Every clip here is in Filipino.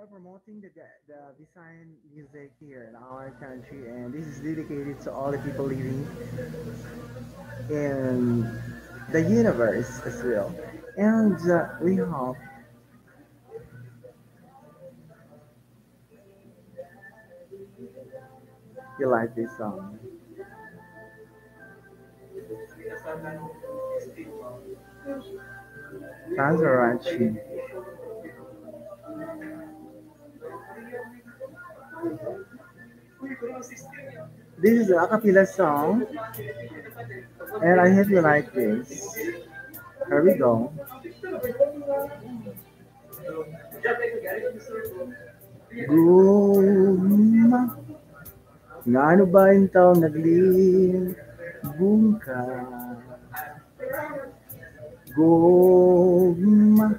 are promoting the the design music here in our country, and this is dedicated to all the people living in the universe as well. And uh, we hope you like this song. Tanzarachi. This is a acapella song, and I hope you like this. Here we go. Guma, ngano ba yung taong naglibong ka? Guma,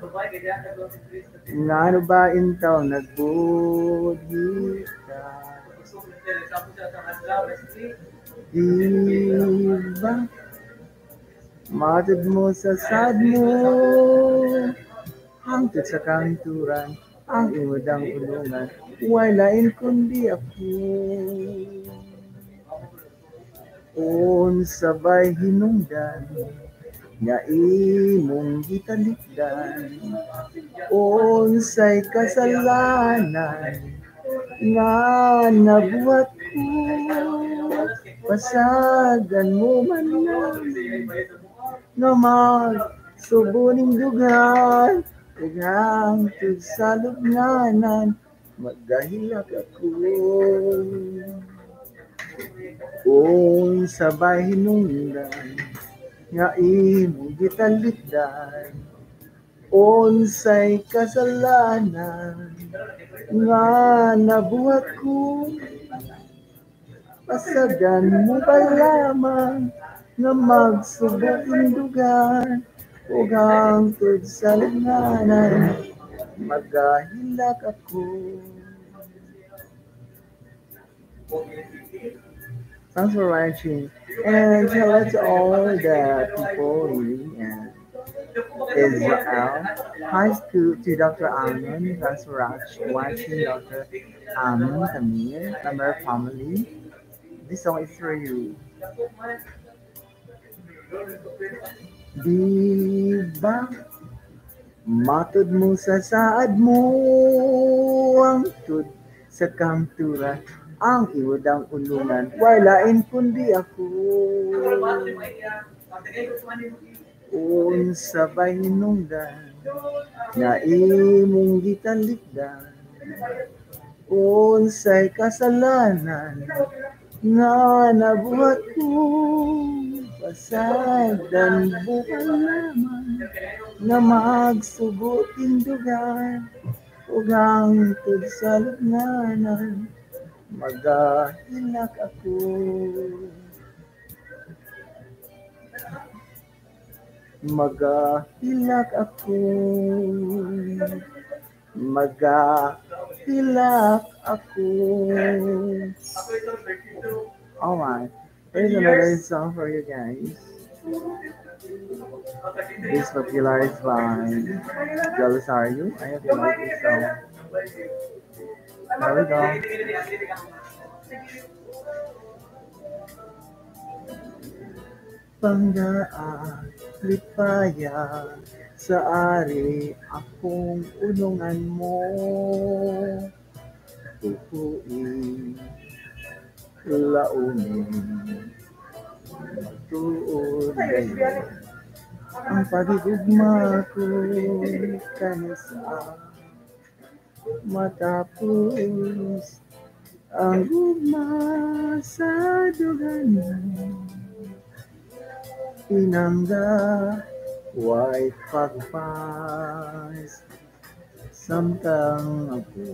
ngano ba yung taong nagbudhi ka? Diba? Matod mo sa sad mo. Hangtod sa kanturan Ang imodang ulungan Walain kundi ako? On sabay hinungdan Nga imong gitalikdan Unsay kasalanan Nga nabuhat ko Pasagan mo man lang nga magsubuning dugan. Tud sa lubnganan Magdahilak ako. Kung sabay hinungdan Nga imong gitalikdan Unsay kasalanan Nga nabuhat ko. Pasagan mo ba lamang nga magsubok indugan ug hangtod sa linganan magahilak ako. Thanks for watching and hello to all the people living in Israel. Hi to, to Dr. Amin. For watching Dr. Amin Tamir, Tamir family. This song is for you. Di ba matod mo sa saad mo ang tud sa kamtura ang iwadang ulungan walain kundi ako. Unsa ba hinungdan nga imong gitalikdan unsay kasalanan nga nabuhat ko? Pasagdan bukan lamang nga magsubot indugan ug hangtod sa lugnanan magahilak ako. Magahilak ako. Magahilak ako. Alright, here's another song for you guys. This popularized by Jealous Are You. I hope you like this song. There we go. Panggaan, lipaya, sa ari akong unungan mo. Tukuin, launin, magtuod ngayon. Ang pagigugma ko kanisa matapos ang gugma sa duganan. Pinangga, white pagpas, samtang ako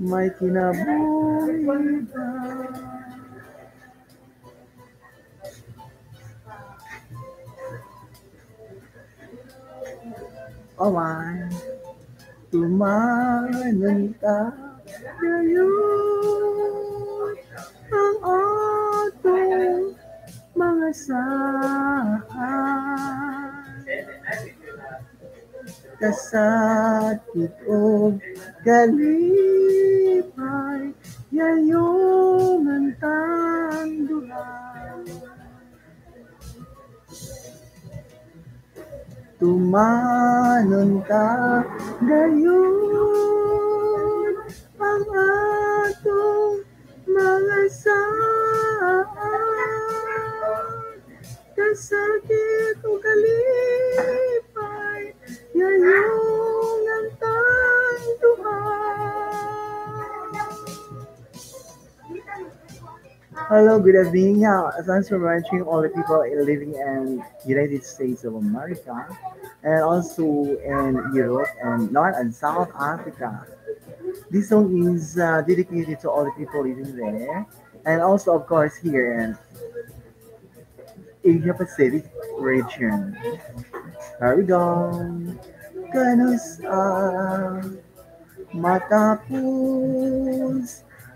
may kinabuhi ba? Awan, tumanan ngayon ang atong mga saan. kasakit o galipay yayong tumanon ka gayon ang atong mga saan. Kasakit o galipay Hello, good evening. Uh, thanks for watching all the people living in United States of America and also in Europe and North and South Africa. This song is uh, dedicated to all the people living there and also, of course, here in Asia Pacific region. Here we go. Ganus ah, matapos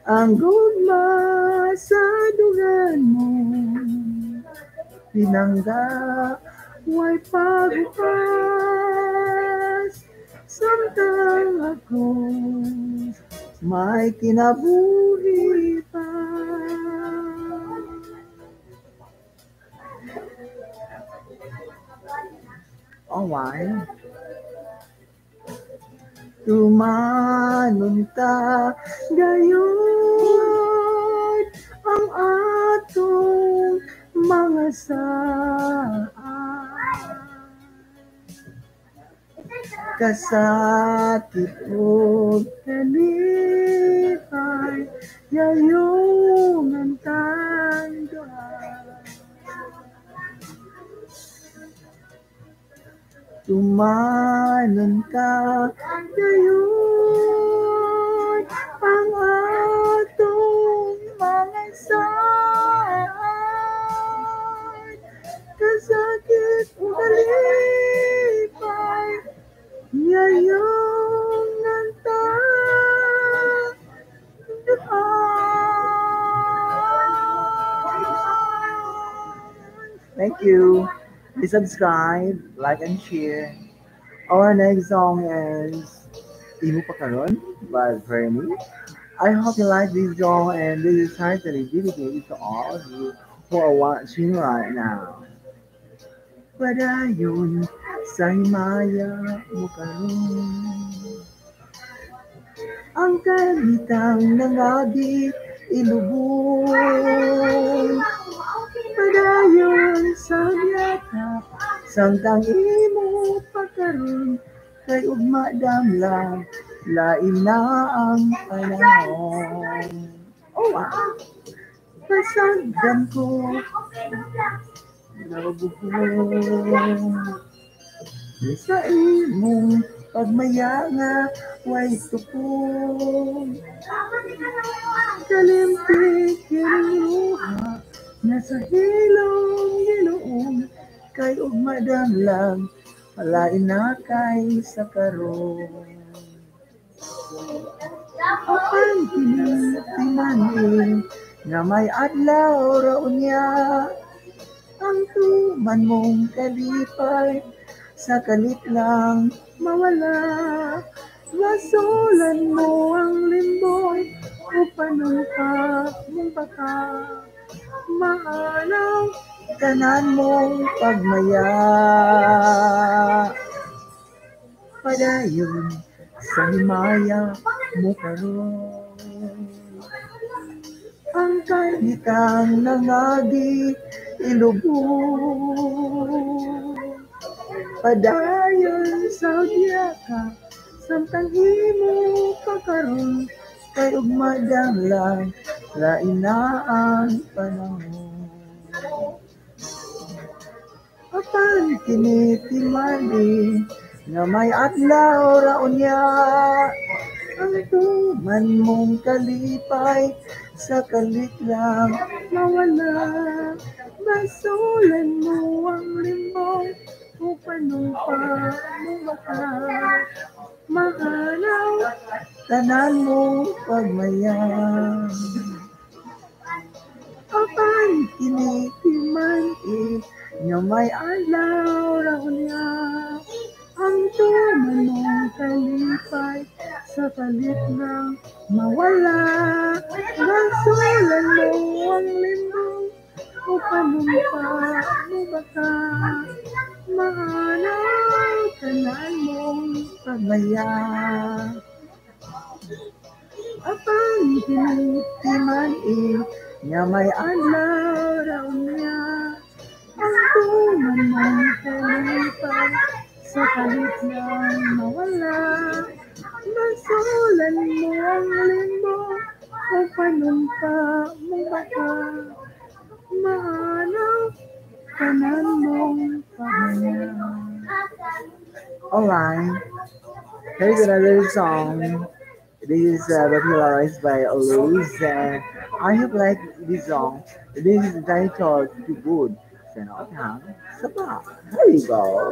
ang gugma sa dugan mo. Pinangga, way pagbukas, samtang ako may kinabuhi pa. Oh, why? Tumanon ta gayon ang atong mga saan. Kasakit o kalipay, yayong ang tanggahan. Tumanon ka ngayon ang atong mga saan. Kasakit o kalipay, ngayong nagtagpuan. Thank you. Please subscribe, like, and share. Our next song is Imu Pakaron by Vermi. I hope you like this song and this is certainly dedicated to all of you who are watching right now. Padayon sa himaya mo karon. Ang kalitang nangabi ilubong. Padayon sa yata Samtang imo pagkaroon kay ugma damlang lain na ang panahon. Oh, wow. Pasagdan ko nabubuhon sa imong pagmayanga way tukong kalimpik kinuha nasa hilong ginuong kay ug madamlang malain na kay sa karon apan tinatimanin nga may adlaw ra unya ang tuman mong kalipay sa kalit lang mawala. Masulan mo ang limboy upang pa mong baka maalaw tanan mong pagmaya. Padayon sa himaya mo karon. Ang kahitang nangagi ilubong padayon sa biyaka samtang himo pagkaron kay ugma lang lain na ang panahon apan kinitimali nga may adlaw ra unya ang tuman mong kalipay sa kalit lang mawala. Basulan mo ang limong upang pa mo maka mahalaw tanan mo pagmayang apan kinitiman nga may alaw ra niya ang tuman kalipay sa kalit ng mawala. Rasulan mo ang limbong o panumpa mo baka mahanaw tanan mong pagmaya. Apang tinitiman eh, niya may adlaw raw niya. Tuman mong kalipay sa. Alright, here's another song. This is uh, popularized by Luz and I have liked this song. This is titled Too Good. Send out time. Sabah. There you go.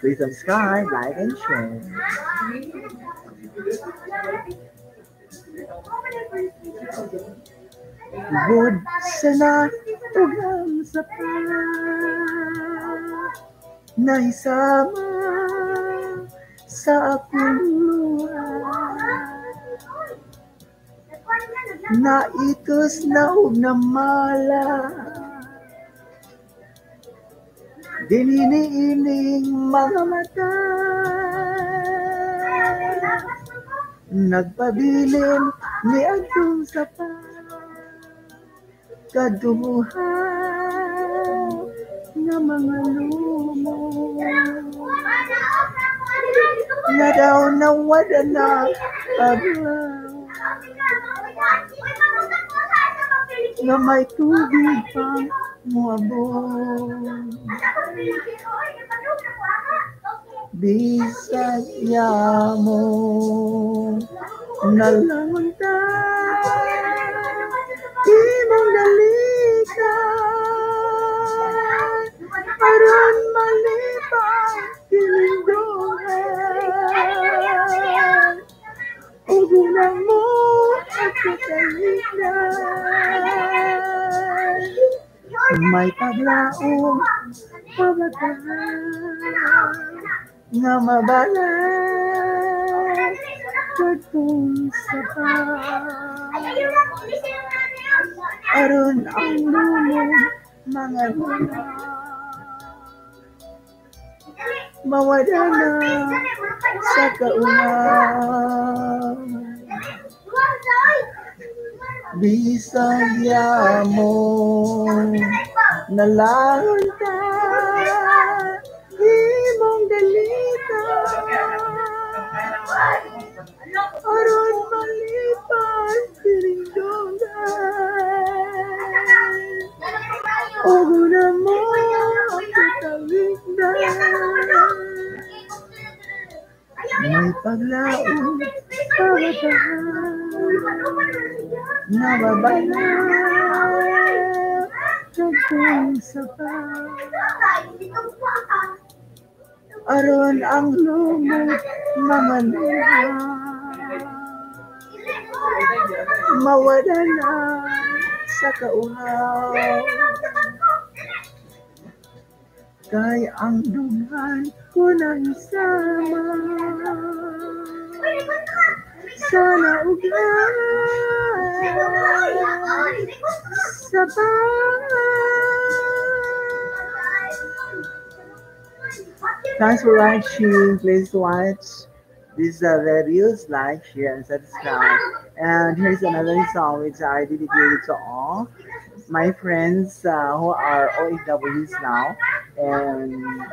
Please subscribe, like, and share. Good sana ugang sa pa na isama sa akong luha na itos na og namala Dininiining mga mata. Nagpabilin ni Adong sa pa. Kaduha nga mga lumo. Na daw nawada na ablaw Nga may tubig pang muabong Bisag mo nalangon ta Imong dalita Aron malipay May paglaong pabatahan nga mabalat katong sa aron ang lumong mga luna mawala na sa kauna Bisaya mo nalangon ta imong dalita. Aron malipan pilindungan Uguna mo ang katawigdan may paglaong pagatahan nababala Sapa aron ang lumot mga luha mawala na sa kauhaw kay ang dunghan ko nang sama sana Thanks for watching. Please watch these uh, videos, like, share, and subscribe. And here's another song which I dedicated to all my friends uh, who are OEWs now in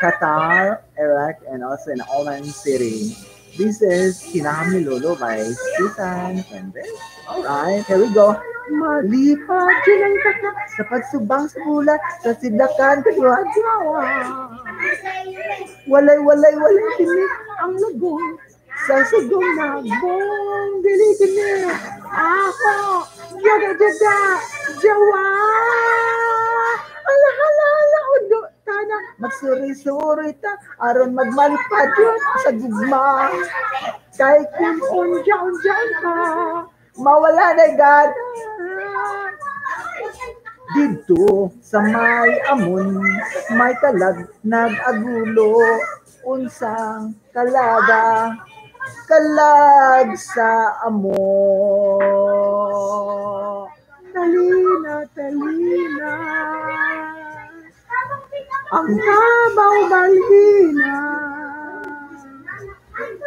Qatar, Iraq, and also in Oman City. This is Kinami Lolo by Susan Fernandez. Alright, here we go. Malipad silang taka sa pagsubang sa bulat sa sidakan kagwa-gawa. Walay, walay, walay tinik ang lagong sa sugong nabong dili-dili. Ako, jaga, jawa. Magsuri-suri ta, aron magmalipad yun sa gugma. Kay kung unja-unja ka, mawala na gana. Dito sa may amon, may kalag nag-agulo. unsang kalaga kalag sa amo talina talina ang kabaw balhina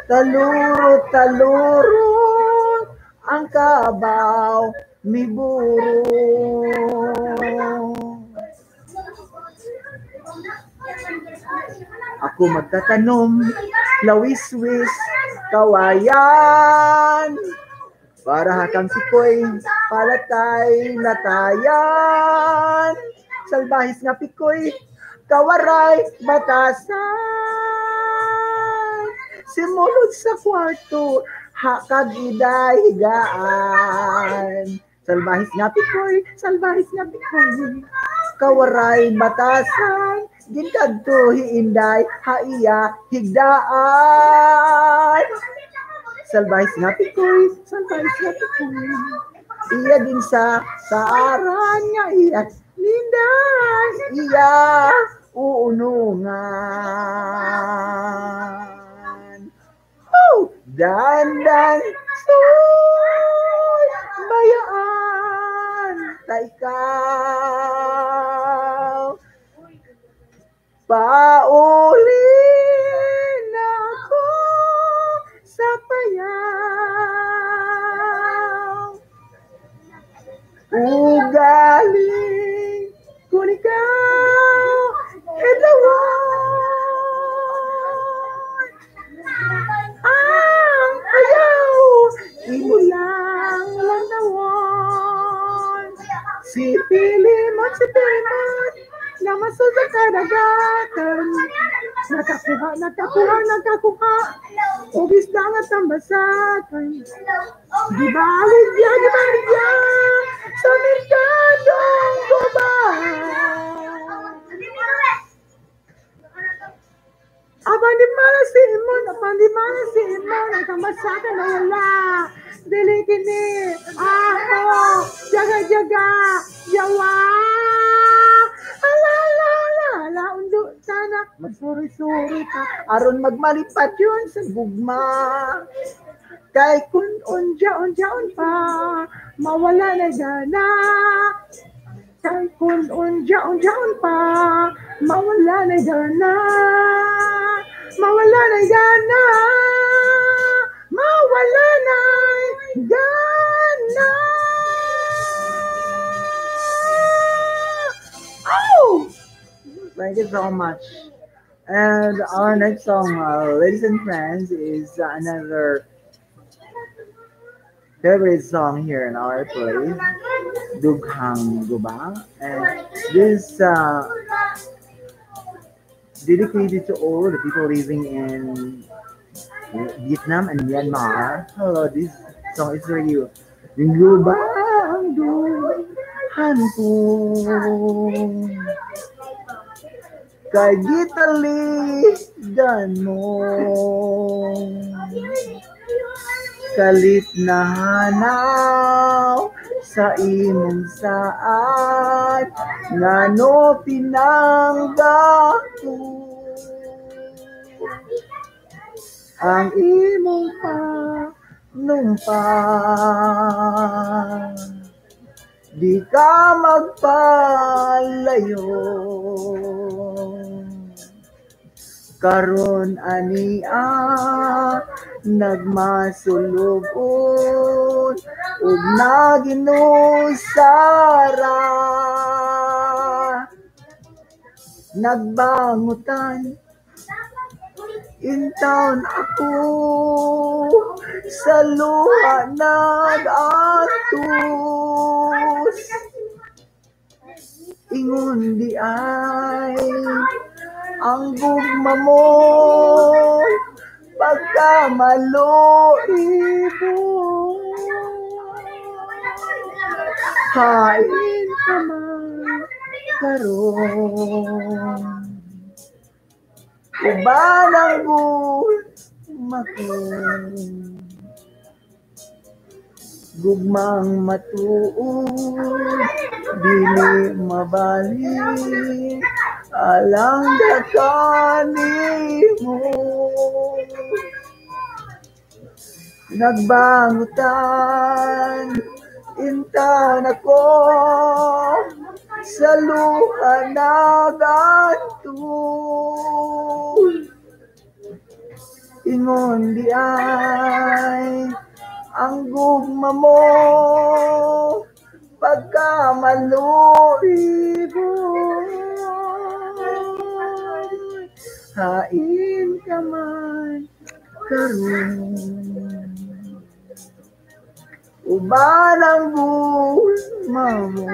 talurot talurot ang kabaw miburo ako magtatanom lawis-wis kawayan. Para hatang sikoy palatay natayan salbahis nga pikoy kawaray batasan. Simulod sa kwarto hakagiday higaan salbahis nga pikoy salbahis nga pikoy. Kawaray batasan. Ginkadto hiinday haiya higdaan. Salbahis nga pikoy salbahis nga pikoy. Iya din sa saaran nga iya. Linday iya uunungan oh dandan soy bayaan. Taikaw Paulin ako sa payaw. Ugaling ilawan. Ang ayaw, imo lang lantawan. Si Pilimot, si Pilimot, na masunod ka nagatan. Nakakuha, nakakuha, nakakuha. Ubis na nga tambasatan. Di balik di balik tanak, magsuri-suri ka. Aron magmalipat yun sa gugma. Kay kung unja-unjaon pa, mawala na gana. Kay kung unja-unjaon pa, mawala na gana. Mawala na gana. Mawala na gana. Oh! Thank you so much. And our next song, uh, ladies and friends, is another favorite song here in our place, Dughang Guba. And this uh, dedicated to all the people living in Vietnam and Myanmar. Hello, this song is for you. Gubang Dughang kay gitalidan kalit na hanaw sa imong saat ngano pinangga ko? Ang imong panumpa di ka magpalayo. Karon ania nagmasulubon ug naginusara. Nagbangutan intaon ako sa luha nag-atos. Ingon di ay ang gugma mo pagkamalo ibo hain ka man karon Uban ang gugma ko Gugmang matuod Dili mabalik. Alang dakani mo. Nagbangutan Intan ako Sa luha na gantul Ingon di ay Ang gugma mo. Pagka maluibo Hain ka man karon Uban ang gugma mo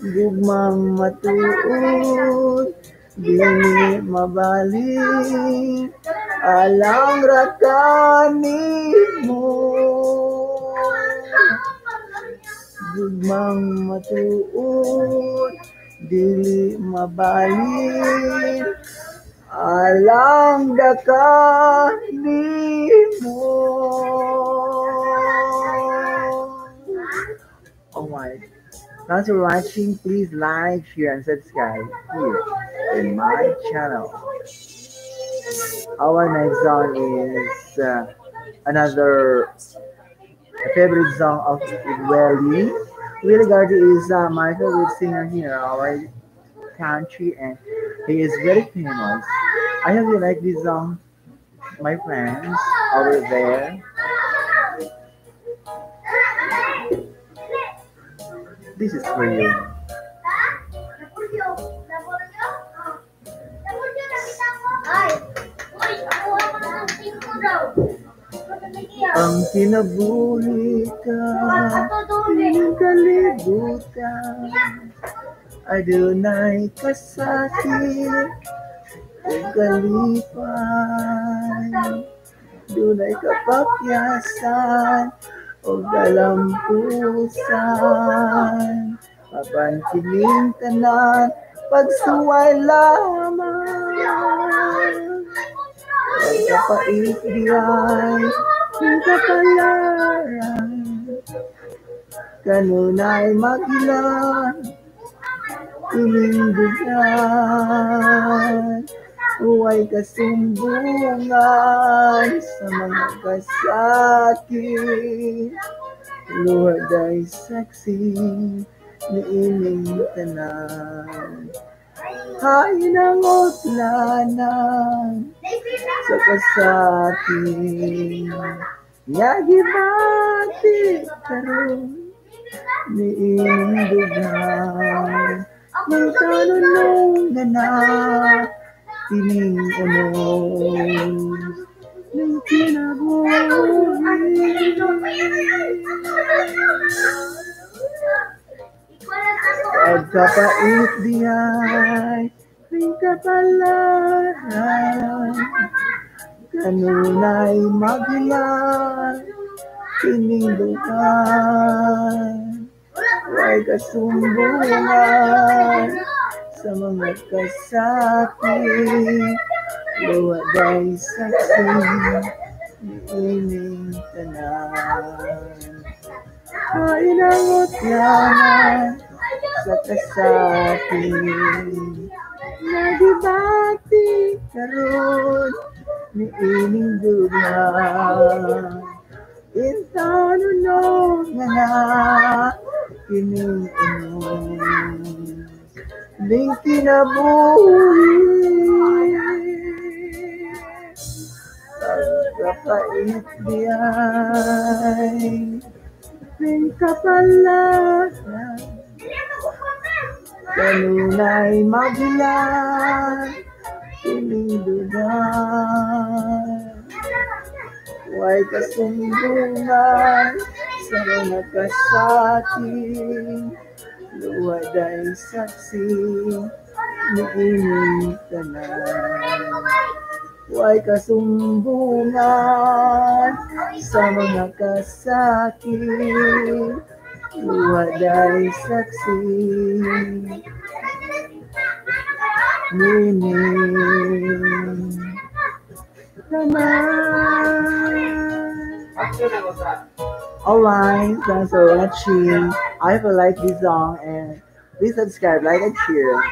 Gugmang matuod Dili mabalik. Alang rakani mo. Gugmang matuod Dili mabalik Alang dakani mo Oh my Thanks for watching. Please like, share, and subscribe here in my channel. Our next song is uh, another favorite song of Willie. Willie Gardy is uh, my favorite singer here in our country, and he is very famous. I hope you like this song, my friends over there. This is for you. Ang kinabuhi ka ng kalibutan Adunay kasakit ug kalipay Dunay kapapyasan o galampusan. Papansiling tanan pagsuway lamang. Pagkapait diyan yung kapalaran Kanunay magilan Inindugan Huway kasumbungan Sa mga kasakit Lord ay saksi Ni ining tanan Hay ng utlanan Sa kasakit Yagi bati karon Ni ining dugan Ng tanong na na Tining unos Ng kinabuhi Pagkapait diyay Ng kapalaran Kanunay magilan Tining dugan Huwag kasumbungan sa mga kasakit. Luwaday saksi ni ining tanan Kain ang utlanan sa kasakit. Nagibati karon ni ining dugan Intano no nga na kining inom Ning kinabuhi Pagkapait diyay Ning kapalaran Kanunay magilan Kining dugan Huwag kasumbungan sa mga kasakit Luwad ay saksi ni ining tanan Huwag kasumbungan sa mga kasakit Luwad ay saksi tanan Alright, thanks for watching. I hope you like this song and Please subscribe, like, and share.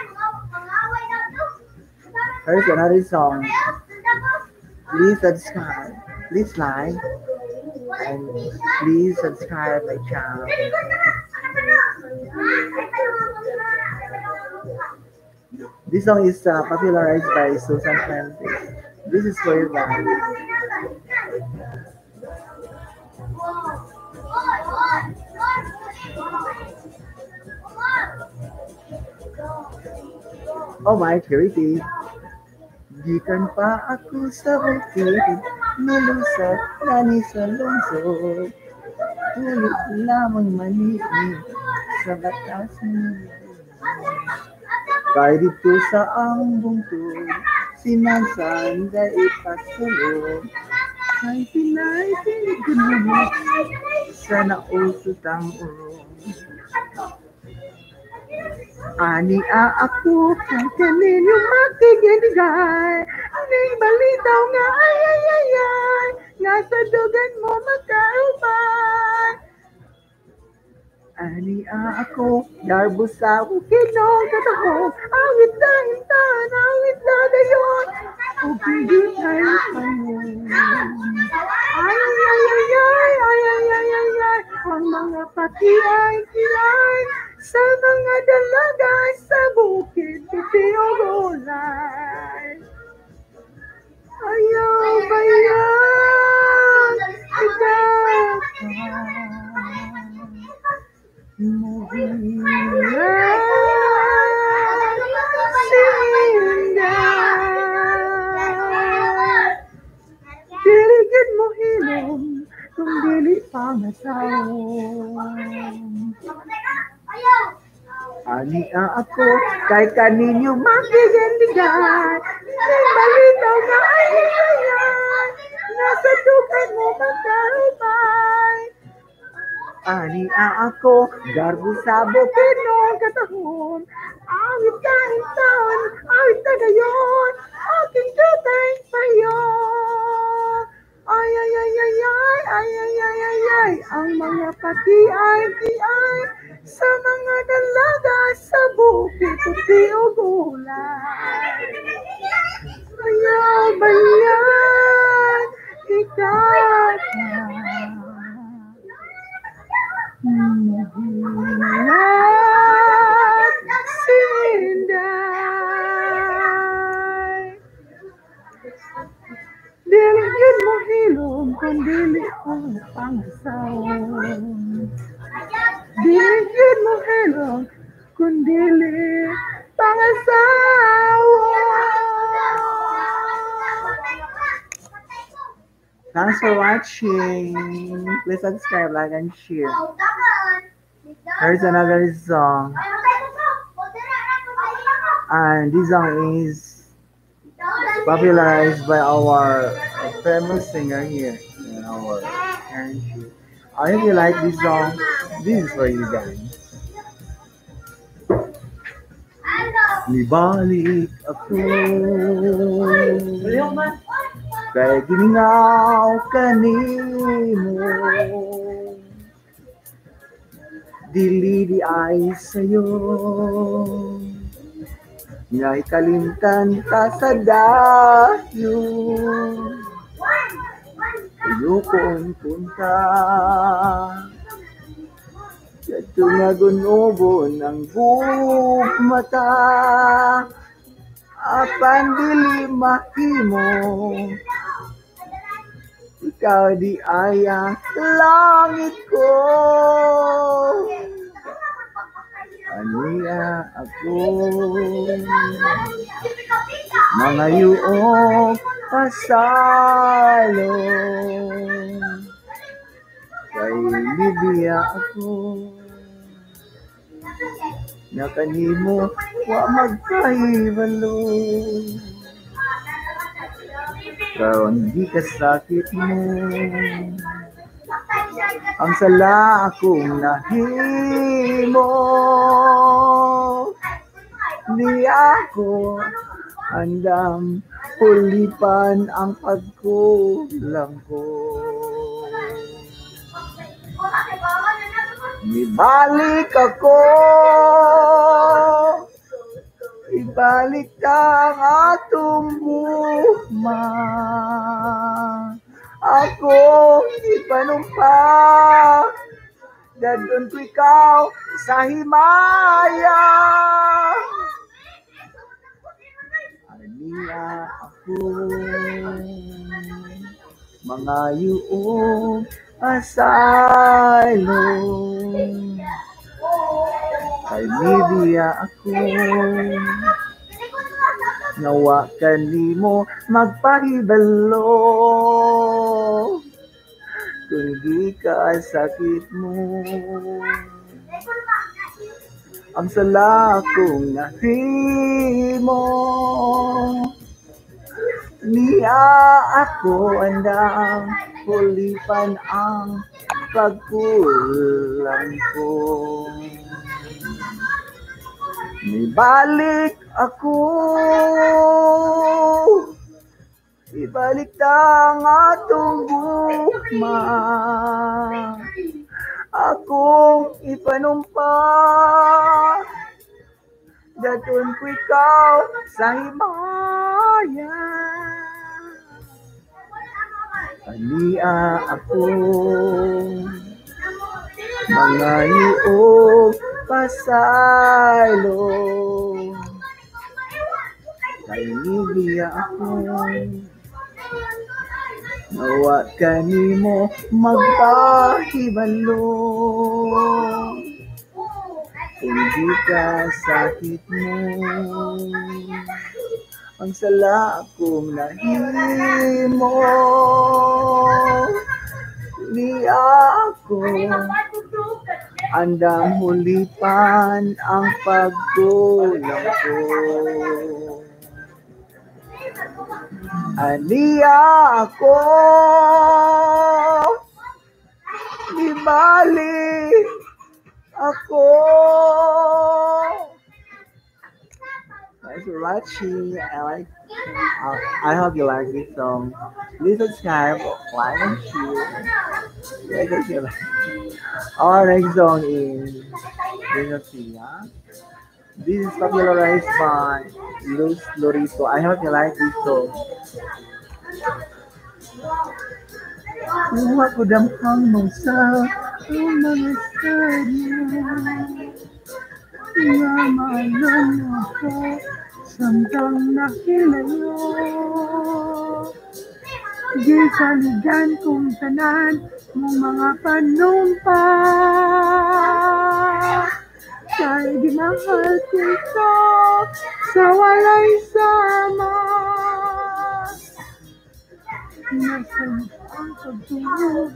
Here's another song. Please subscribe. Please like. And please subscribe my channel. This song is uh, popularized by Susan Francis. This is for you guys. Oh my charity. Gikan pa ako sa bukid, nalusat nani sa lungsod. Tulit lamang maliit sa batas mo. Kahit dito sa ang bungtod, sinasanda ipagsulod. Ay pinay pinigulog, sana usot ang urong. Ani a ako kay kaninyo makikinigay Ning balitaw nga ay ay ay ay Nga sa dugan mo magkaubay Ani ako darbo sa kinong katahong Awit na hintan, awit na dayon Ugigit ay kayo Ay ay ay ay ay ay ay ay ay Ang mga pati ay kilay. Sa mga dalaga sa bukid, gulay. Ayaw bayan, ikaw Dirigin mo hilom Nung dili pamasaw Ani ako Kay kaninyo magigindigan Kay malitaw na ay Nasa tukay mo magkaubay Ani ang ako, garbo sa bukino katahon. Awit kahit taon, awit na gayon, aking tutay sa'yo. Ay, ay, ay, ay, ay, ay, ay, ay, ay, ay, ang mga pati ay di ay, sa mga dalaga sa bukid, puti o gulay. Ayaw ba yan? Ikaw At Dilingin hilum kon dilik ang pangsaon. Dilingin mo hilum kon dilik pangsaon. Thanks for watching. Please subscribe, like, and share. Here's another song. And this song is popularized by our famous singer here in our country. I hope you like this song. This is for you guys. Nibalik ako kay ginaw kanimo dili di ay sa'yo. Ngay kalimtan ka sa dayo. Iyo koon punta. Katungagunobo ng bukmata. mata. Apan dili mahimo Ikaw di aya langit ko. Aniya ako. Mga yuok pasalo. Kay Libya ako. Na wa magkahibalo karon di ka sakit mo. Ang sala akong nahimo di ako andam pulipan ang pagkulang ko. Ibalik ako Ibalik ang atong buhma Ako ipanumpa Dadon ko ikaw sa himaya. Aniya ako. Mga yuong asylum Kay media ako. Nawa kanimo magpahibalo. Kung di ka sakit mo. Ang sala kong nahimo. Niya ako andang kulipan ang pagkulang ko. Ibalik ako. Ibalik ang atong gugma Akong ipanumpa. Daton ko ikaw sa himaya. Ania ako Mga iyong pasalo Kay niya ako Nawa kanimo magpahibalo. Hindi ka sakit mo. Ang sala akong nahimo Niya ako Andang hulipan ang pagkulang ko. Aniya ako, ibalik ako. Thanks for watching. I like. I hope you like this song. Please subscribe, like, and share. Our next song is Dinosia. This is popularized by Luz Lorito. I hope you like this song. Kuha ko damhang mong sa mga sadya Nga maalam ako Samtang nakilayo Di saligan kong tanan mong mga panumpa. Kay di mahal kita sa walay sama. Nasa ang pagtulog?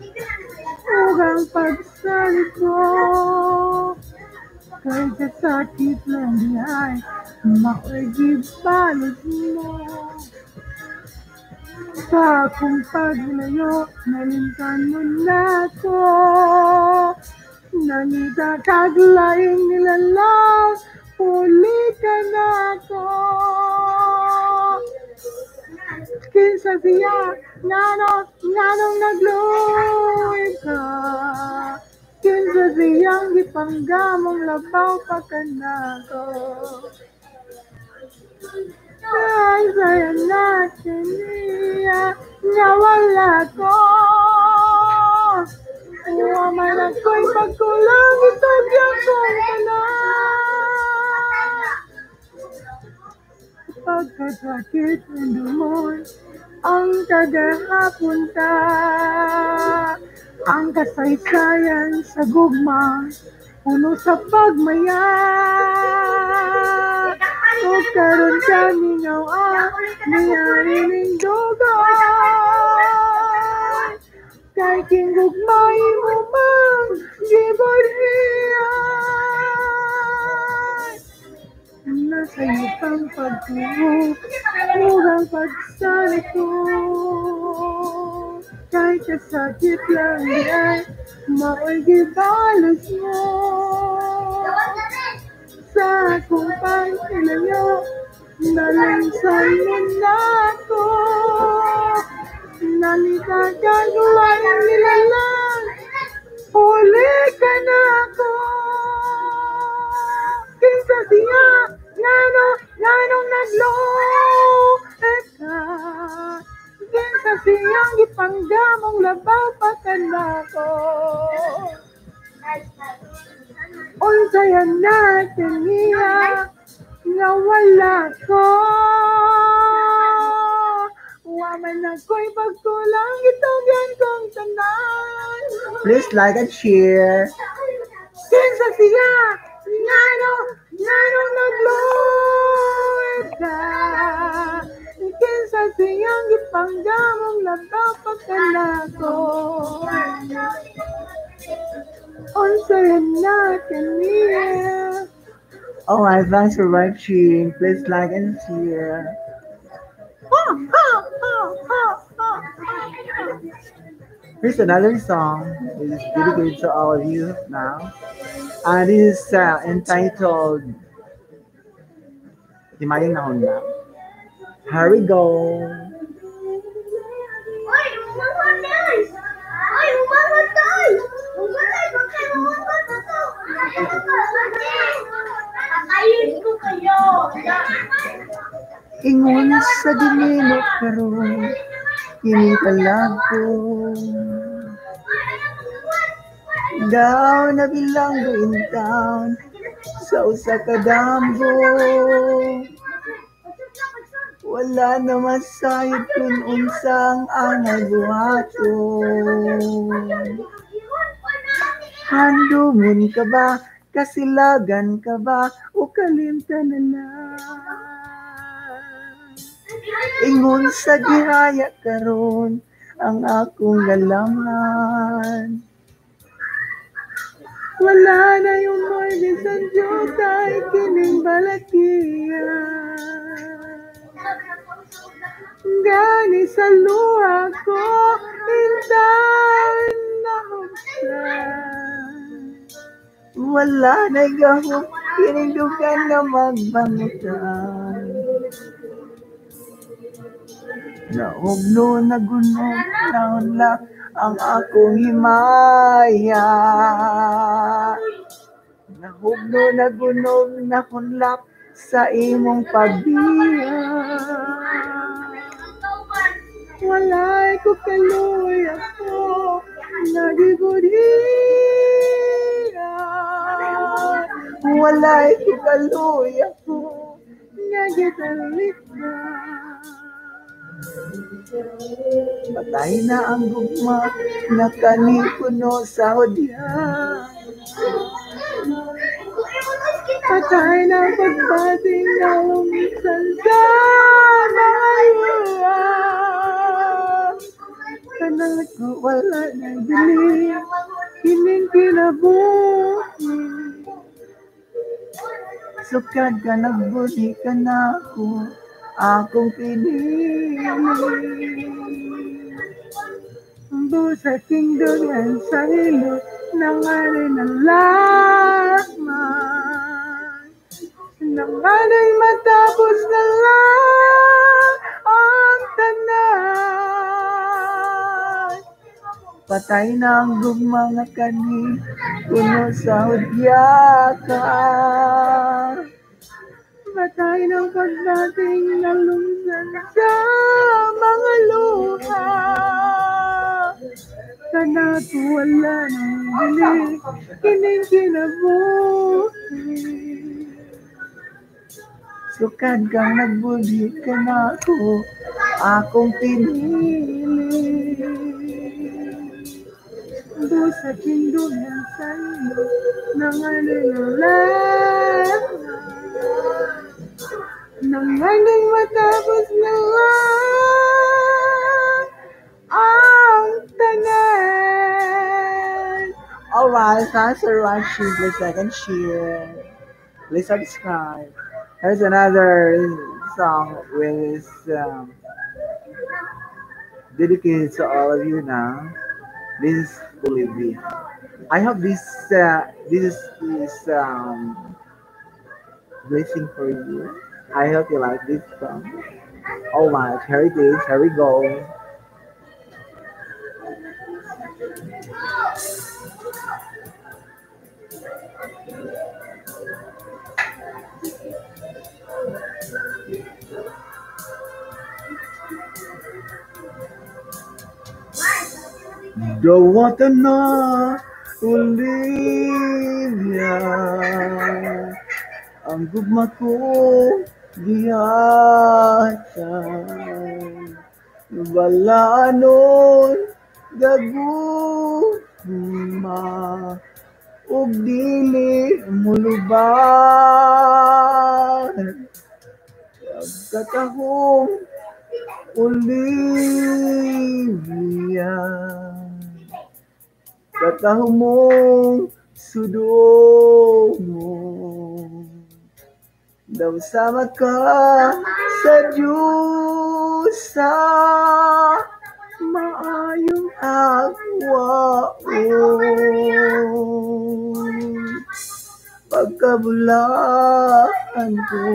Ug ang pagsalit ko Kay kasakit lang di ay mako'y gibalot mo sa akong paglayo, nalimtan mo na to. Nangita kaglaing nilalang, huli ka na ko. Kinsa siya, ngano, nganong nagluwin ka. Kinsa siyang gipanggamong labaw pa ka na ko. Ay, sayang natin niya, nawala ko. Uwaman ako'y pagkulang, ito diyan kong Pagkasakit ng dumon, ang kagahapon ka. Ang kasaysayan sa gugma, puno sa pagmaya. O karon kami ngaw mayari ning dugay. Kay kinggugmay mo mang gibod sa ibang pagtuo, murang pagsali ko. Kahit kasakit lang yan, maoy gibalos mo. Sa akong pangkilayo, nalansay mo na ako. Nalitagan ko ang nilalang, huli ka na ako. Kinsa siya nagloe ka. Din sa siyang ipanggamong labaw pa ka na ko Unsayan natin niya nga wala ko. Waman ako'y pagkulang itugan kong tanan. Please like and share. Kinsa siya Ngano Ngano nagluwit ka Kinsa siyang ipanggamong labaw pa ka na ko Unsayan natin niya Oh, my thanks for watching. Please like and share. Here's another song. It is dedicated to all of you now. And it is uh, entitled Himayang na Honda. Here we go. Ay, umamatay! Ay, umamatay! Umatay, bakit umamatay to? Kakayin ko kayo! Ingon sa dinilo karon kinipalag ko. Daw na bilang doon taon sa usa ka damgo. Wala na masayod kung unsang angay buhato. Handumon ka ba? Kasilagan ka ba? O kalimta na lang? Ingon sa gihaya karon ang akong galaman. Wala na yung morning sa kay kining balatiya. Gani sa luha ko, indan na Wala na gahong kinindugan na magbangutan. Naugno na gunog taon lang ang akong himaya. Nahugno na gunog na kunlap sa imong pagbiya. Walay ko kaluy ako, nagigudiya. Walay ko kaluy ako, nagitalikya. Patay na ang gugma na kanikuno sa hodya. Patay na ang pagbating na umisan sa. Kanang ko wala na dili, kining kinabuhi. Sukad ka nagbuli ka na ako, akong pinili. Busa kingdogan sa ilo ng arin ng lakman. Nang anay matapos na lang ang tanan. Patay na ang gugma nga kani, kuno sa hudya ka. Patay ng pagdating na lumsan sa mga luha. Kana ko wala nang bili, kining kinabuhi. Sukad kang nagbuli ka na ako, akong pinili. Do sa kingdoman sa iyo, nang alalaman. Nang hanggang matapos na lang ang tanan. Alright, thanks for watching. Please like and share. Please subscribe. Here's another song with um, dedicated to all of you now. This is Bolivia. I hope this uh, this is um, blessing for you. I hope you like this song. Oh my, cherry this, cherry go. to know Olivia Ang gugma ko Dihatay Balaanon Gaguma Ug dili muluban. Pagkatahong Olivia Katahong mong sudo mo Daw sama ka sa Diyos sa maayong agwa Pagkabulaan ko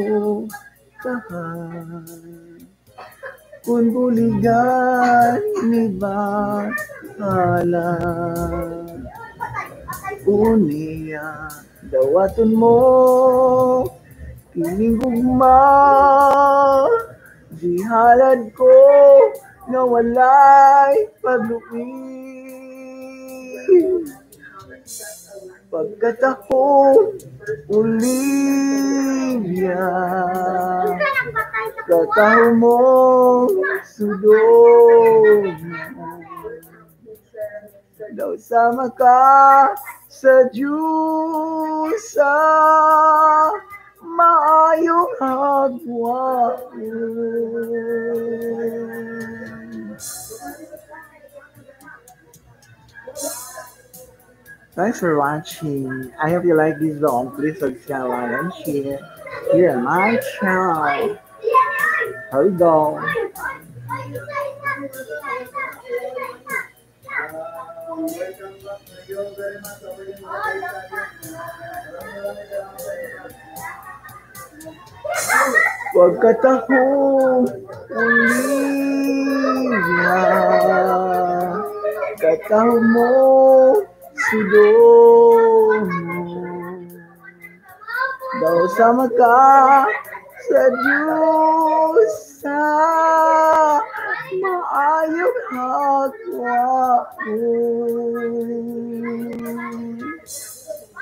kahan Kung buligan ni Bahala Unia Dawaton mo Kining gugma Dihalad ko Na walay pagluwi Pagkat ako Olivia Kataho mo Sudong Daw sama ka sa Diyos maayong hagwa. Thanks for watching. I hope you like this song. Please subscribe like and share here my channel. Here we go. Pagkatahong Olivia Kataho mo Sudong Daw sama ka sa Diyos sa maayong hagwa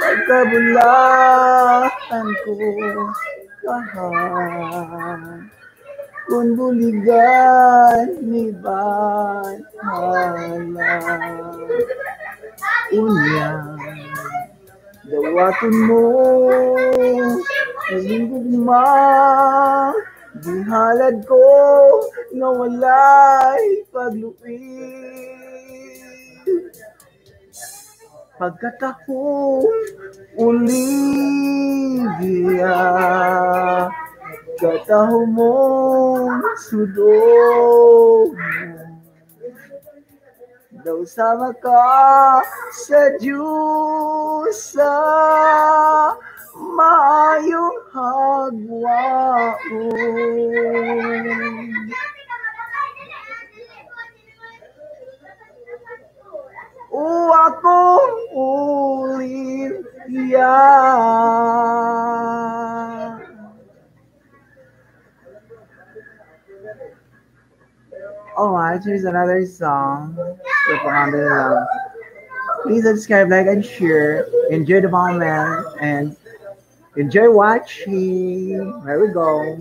Pagkabulaan ko kahan Kung buligan ni Bahala Unya Dawaton mo Naging gugma Dihalad ko na walay Pagkat ako Olivia Kataho mo Sudong Daw sama ka sa Diyos sa maayong hagwa. Ako Olivia. Alright, here's another song. Please subscribe, like, and share. Enjoy the moment and enjoy watching. There we go.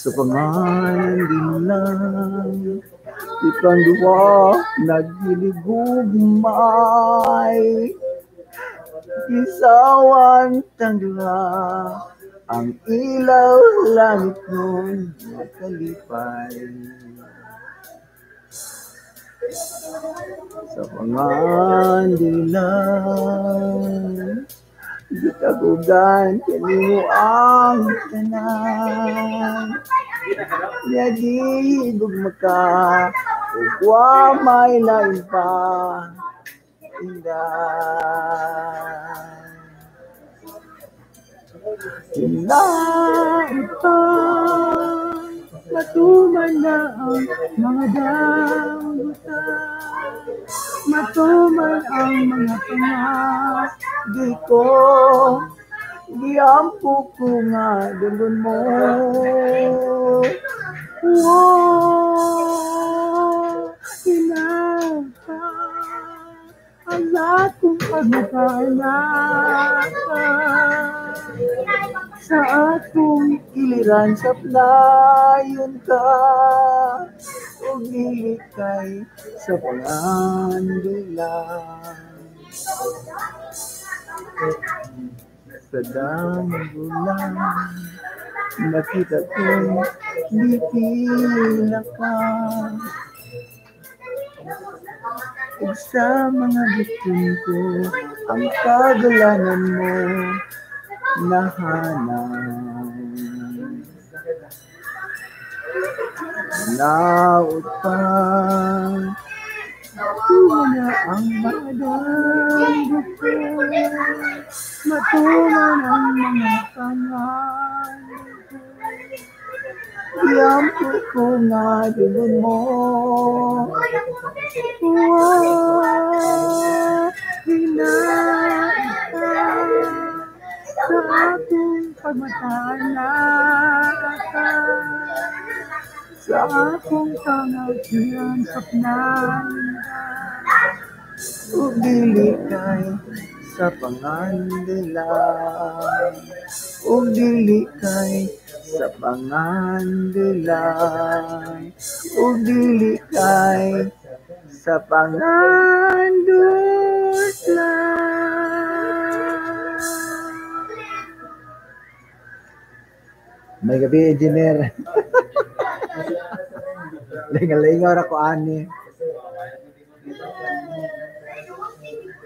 So, pangalan din lang. Itang duwa, naghiligugmay. Isawan tangduha ang ilaw langit nun nakalipay. Sa pangandilan, gitagugan kanimo ang tanan. Yadi gugmaka, ugwa may lain pa. Indah. Hinaipan, matuman na ang mga damutan. Matuman ang mga pangadi ko. Diampo ko nga dulon mo. Wow, inapa ang akong pagmakanak sa akong iliran sa playon ka ug kay sa pangandilan sa damang bulan nakita ko bipila ka ug sa mga bitin ko ang kagalanan mo nahanap Laot pa Wala ang madang ko Matuman ang mga pangalan ko Yampo ko nga dulon mo. Wow, hinaita sa aking pagmatala ka sa akong tangagian sa pnanda ug dili kay sa pangandilan ug dili kay sa pangandilan ug dili kay sa panganduslan May gabi, engineer. Lingalingaw ra ko ani.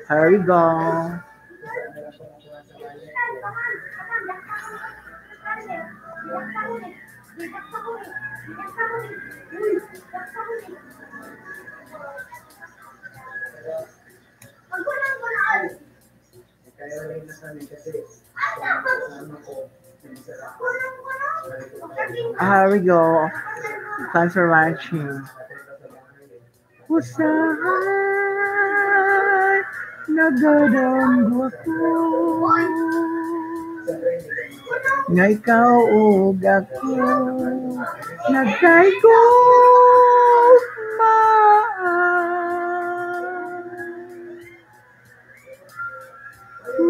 Here we go. Here we go. Thanks for watching. Usahay, nagadanggo ko. Nga ikaw ug ako, nagkay ko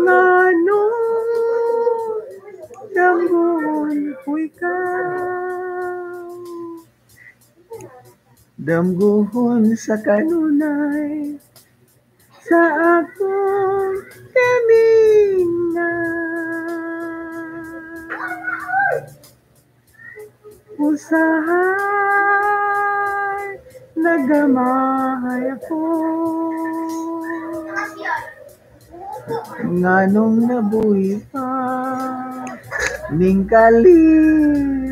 Ngano, damgon ko ikaw. Damguhon sa kanunay sa akong kaminga. Usahay, nagamahay ako. Nganong nabuhi pa, ning kalimutan.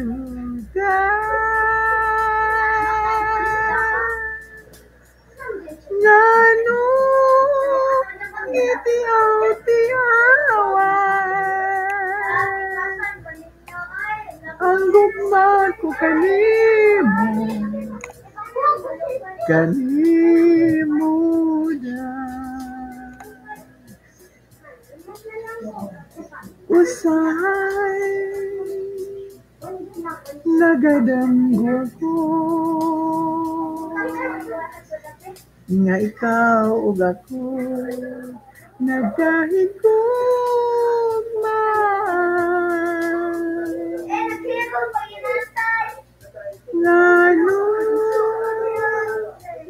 Ngano itiaw-tiawan ang gugma ko kanimo kanimo na usay. Nagadanggo ko nga ikaw ug ako nagdahig ko ngano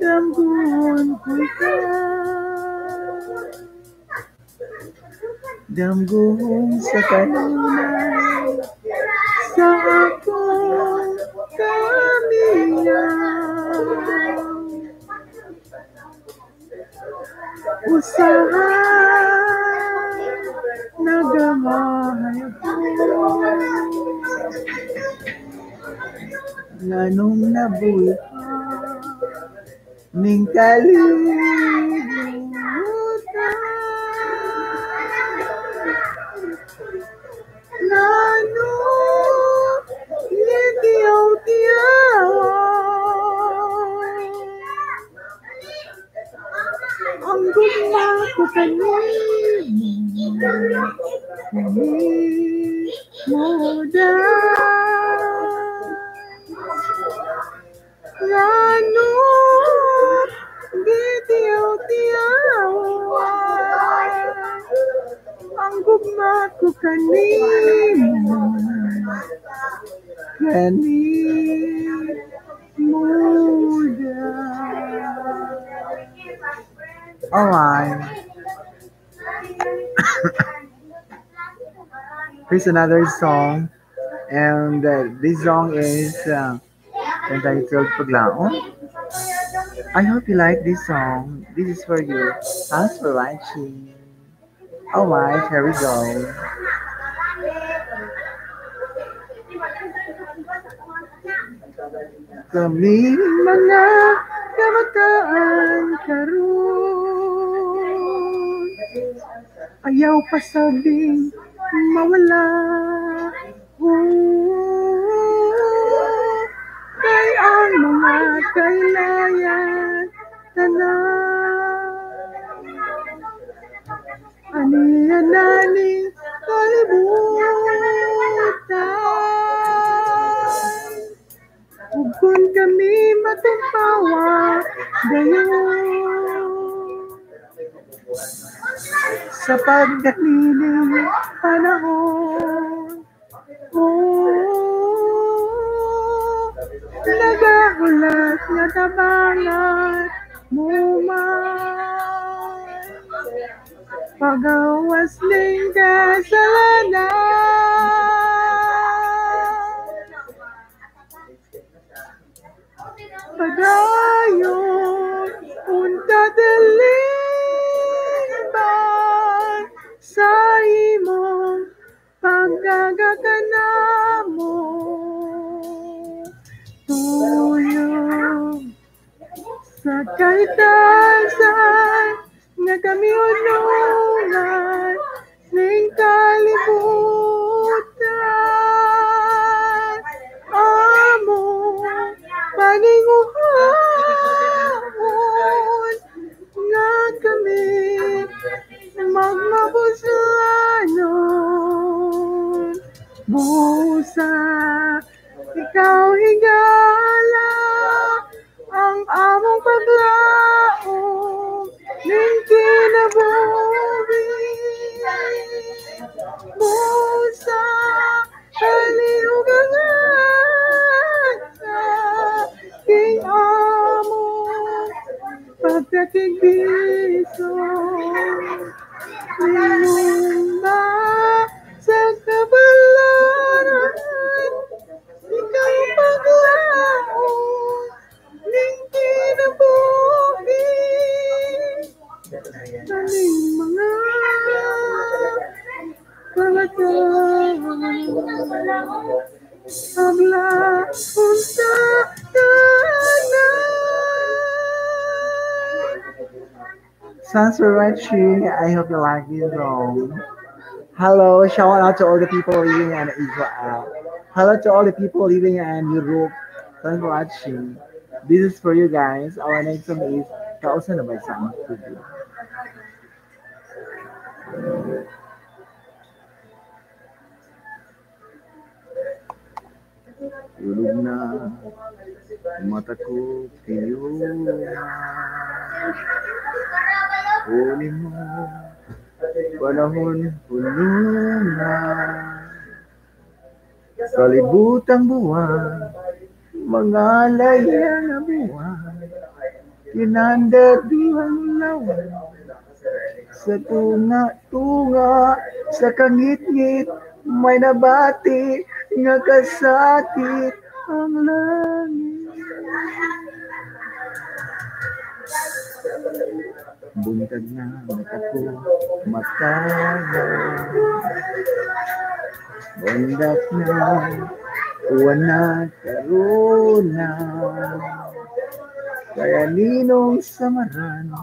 damgon ko ikaw damgon sa kanunay sa akong usahay nagamahay ko. Nganong nabuhi pa ning kalimutan kanimo dahil ngano gitiyaw-tiyaw ang gugma ko kanimo kanimo Alright. Here's another song. And uh, this song is uh, entitled Paglaon. I hope you like this song. This is for you. Thanks for watching. Alright, here we go. Kami mga kabataan karon Ayaw pa sabing mawala. Oh, kay ang mga kailayan tanan Aniya naning kalibutan Ug kung kami matumpawa. Dayon sa pagdaliling panahon Oh, nagahulat nga tabangan mo man Pagawas ning kasalanan. Padayon unta daliban sa imong pagkagakana mo. Tuyo sa kahitasan nga kami unungan ning kalibutan amo paninguhon magmabuslanon busa ikaw higala ang among paglaom ning kinabuhi busa kaliugangan sa king among pagkatigiso Lumba sa kabalaran Ikaw paglaon Ning kinabuhi Taning mga Palataan Habla unta Thanks for watching. I hope you like this song. Um, Hello, shout out to all the people living in Israel. Hello to all the people living in Europe. Thanks for watching. This is for you guys. Our next song is na ba isang TV. Tulog na, mata ko na. Huli mo, panahon puno na. Kalibutang buwan, mga laya na buwan. Kinanda diwang lawan. Sa tunga-tunga, sa kangit-ngit, may nabati nga kasakit ang langit. Buntag na mata ko, mataya. Bundak na, uwan na, karuna. Kaya ninong samaran,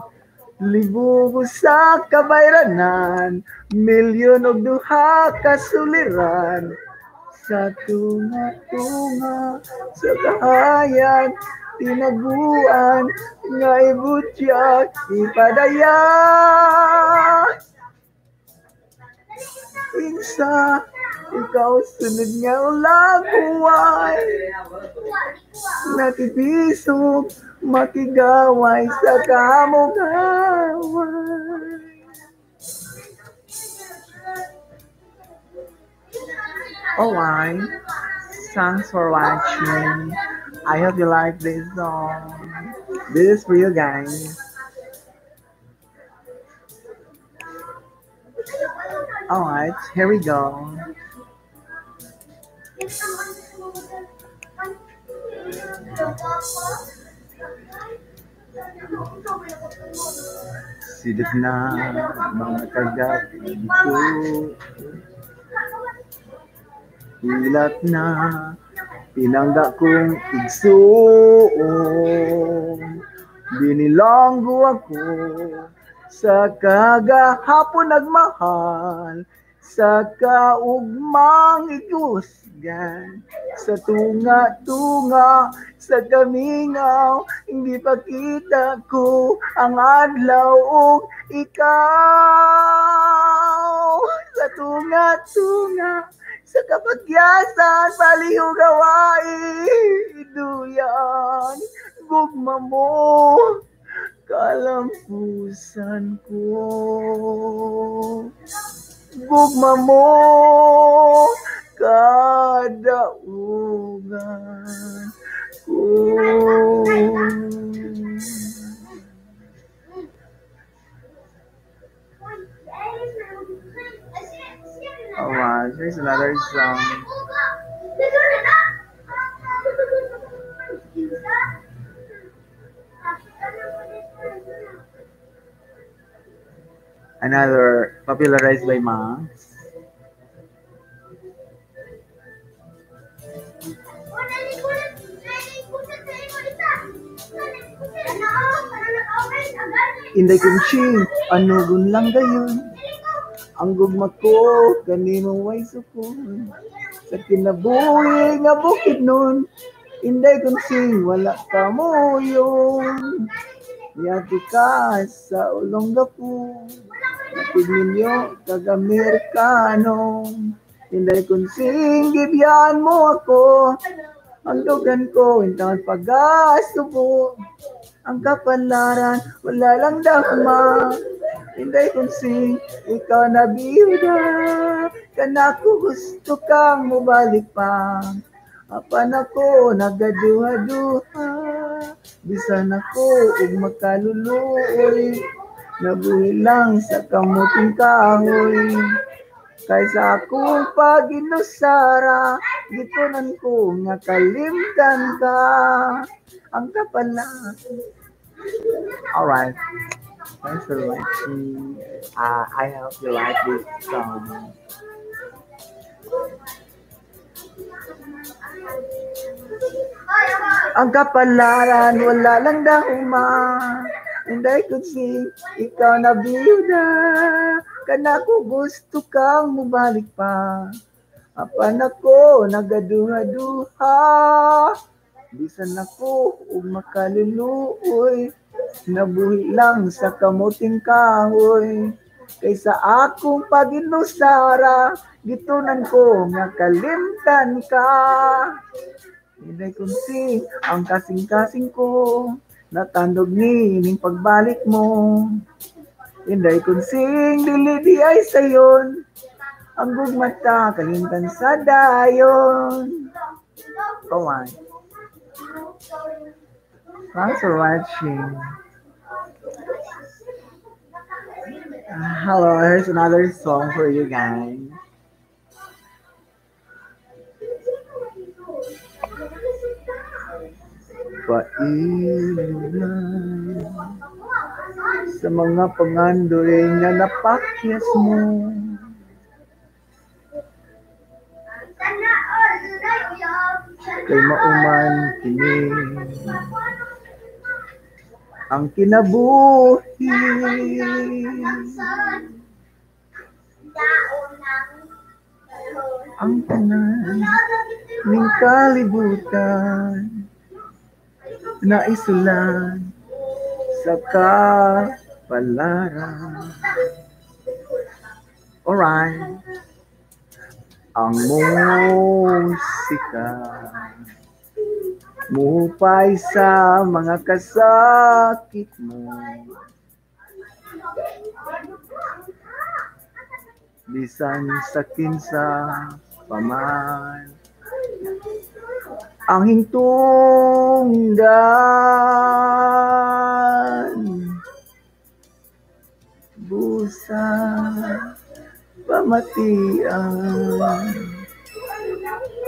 libo sa kabayranan, milyon og duha ka suliran. Sa tunga-tunga, sa kahayan, tinaguan, nga ibutya, ipadaya. Insa, ikaw sunod nga ulaguan. Natitisog, makigaway sa kamugaway. Alright, thanks for watching. I hope you like this song. This is for you guys. Alright, here we go. Silip na mga kagating ko. Ilat na pinangga kong igsuon. Binilanggo ako sa kagahapon nagmahal sa kaugmang ikusgan sa tunga-tunga sa kamingaw hindi pa kita ko ang adlaw ug ikaw. Sa tunga-tunga sa kapagyasan palihog gawain duyan gugma mo kalampusan ko gugma mo kadaugan ko Alright, here's another song. Another popularized by Max. Inday kong ching, ano gun lang gayon. Ang gugma ko, kanino way sukun. Sa kinabuhi nga bukid nun, inday kong sing, wala ka mo yun. Yati ka sa Natig ninyo, kag-Amerikano. Inday kong sing, gibyan mo ako. Ang dugan ko, intang pag-asubo. Ang kapalaran, wala lang dahma. Hinday kong sing, ikaw na biyuda. Kanako gusto kang mubalik pa. Apan ako nagaduha-duha. Bisan ako ug makaluluoy. Nabuhi lang sa kamuting kahoy. Kaysa akong paginusara, gitunan ko nga kalimtan ka. Ang kapala. Alright. Thanks for watching. Uh, I hope you like this song. Ang kapalaran, wala lang dahuma. Hindi ko sing, ikaw na biyuda. Kana ko gusto kang mubalik pa. Apan ako, nagaduha-duha. Bisan ako, ug makaluluoy. Nabuhi lang sa kamuting kahoy. Kaysa akong paginusara, gitunan ko nga kalimtan ka. Hindi kong sing, ang kasing-kasing ko, natandog ni ning pagbalik mo. Hindi kong sing, dili di ay sayon, ang gugmata, kalimtan sa dayon. Come on. Thanks for watching. Hello, here's another song for you guys. Pailan sa mga pangandoy nga napakyas mo. Kay mauman kini ang kinabuhi. Ang tanan ning kalibutan na isulan sa kapalaran. Alright. ang musika Mupay sa mga kasakit mo. Bisan sa kinsa paman Ang hintong dan Busa pamatian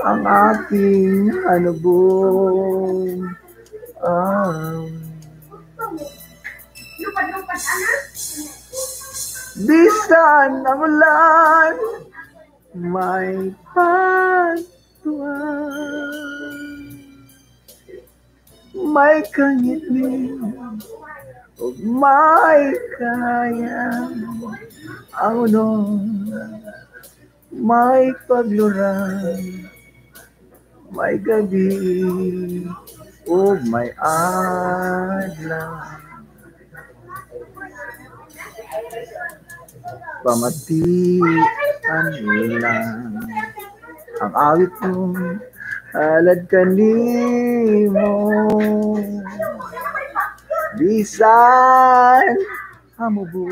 ang aking anubong um, Bisan ang ulan may pagtuan may kangitling o may kaya ang unong may pagluran may gabi o may adlaw pamatian lang ang awit mo alad kanimo. Bisan hamubo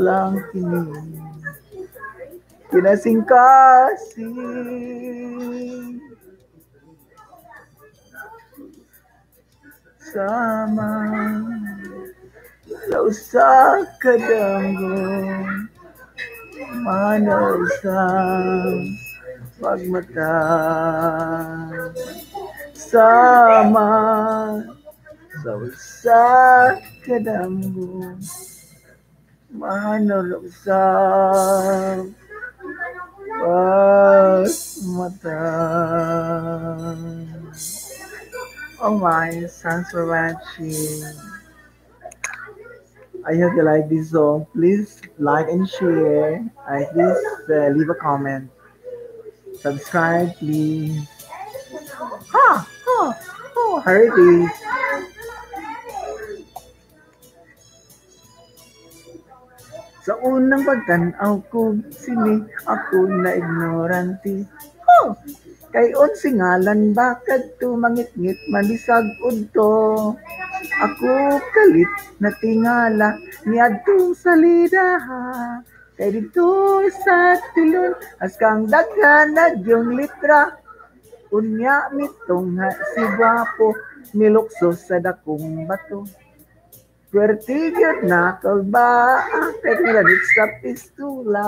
lang kini kinasing-kasing sama sa usa ka danggong manaw sa pagmata. Sama sa usa ka danggong manaw sa pagmata Oh my, thanks for watching. I hope you like this song. Please like and share. And please uh, leave a comment. Subscribe, please. Ha! Ha! Oh, hurry. Sa unang pagtanaw ko, sini ako na ignorante. Oh, kay unsi ngalan bakad tumangit-ngit malisag udto. Ako kalit na tingala ni adtong salida Kay dito sa tilon as kang daghan yung litra. Unya mitong nga si Gwapo nilukso sa dakong bato. Pertigyot na kalba kinalit sa pistula.